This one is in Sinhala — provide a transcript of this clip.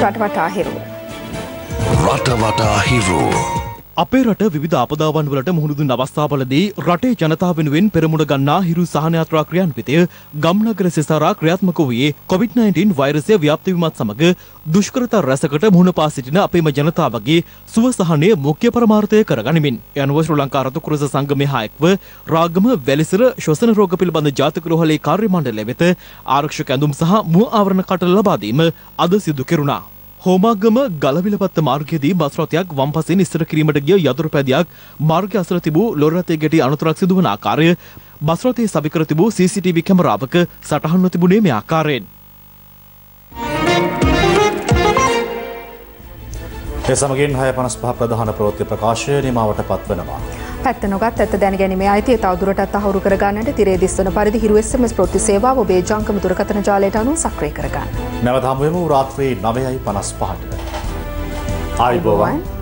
රටවටා හිරු. රටවටා හිරු. අපේ රට විධ අපදාවන් වලට මුහුණුදුන් අවස්ථාවලදී රටේ ජනතාව වෙනුවෙන් පෙරමුණ ගන්නා හිරු සහනයාත්‍රා ක්‍රියාන්විතය ගම්නගර සෙසාරා ක්‍රියාත්මක වූයේ COVID-19 වෛරසය ව්‍යාප්තිවීමත් සමග දුෂ්කරතා රැසකට මුහුණ පා සිටින අපේම ජනතාවගේ සුව සහනය මුඛ්‍ය පරමාර්ථය කරගනිමින් යනුව ශ්‍රී ලංකා රතු කුරස සංගමය හා රාගම වැලිසර ශ්වසන රෝග පිළිබඳ ජාතික රෝහලේ කාර්ය මණ්ඩලය වෙත ආරක්ෂක ඇඳුම් සහ මුව ආවරණ කටල ලබා දීම අද සිදු කෙරුණා. හෝමාගම ගලවිලපත්ත මාර්ගයේදී බස් රථයක් වම්පසින් ඉස්සර කිරීමට ගිය යතුරු පැදියක් මාර්ගය අසල තිබූ ලොරි රථයේ ගැටි අනතුරක් සිදුවන ආකාරය බස් රථයේ සවිකර තිබූ CCTV කැමරාවක සටහන්ව තිබුණේ මේ ආකාරයෙන්. ඒ සමගින් හය පනස් පහ ප්‍රධාන ප්‍රවෘත්ති ප්‍රකාශය නිමාවට පත්වනවා. පැත්ත නොගත් ඇත්ත දැනගැනීමේ අයිතිය තවදුරටත් අහුරු කරගන්නට තිරේ දිස්වන පරිදි හිරු SMS ප්‍රවෘත්ති සේවාව ඔබේ ජංගම දුරකථන ජාලයට අනුව සක්‍රිය කරගන්න. නැවත හමුවෙමු රාත්‍රී 9:55ට. ආයිබෝවන්.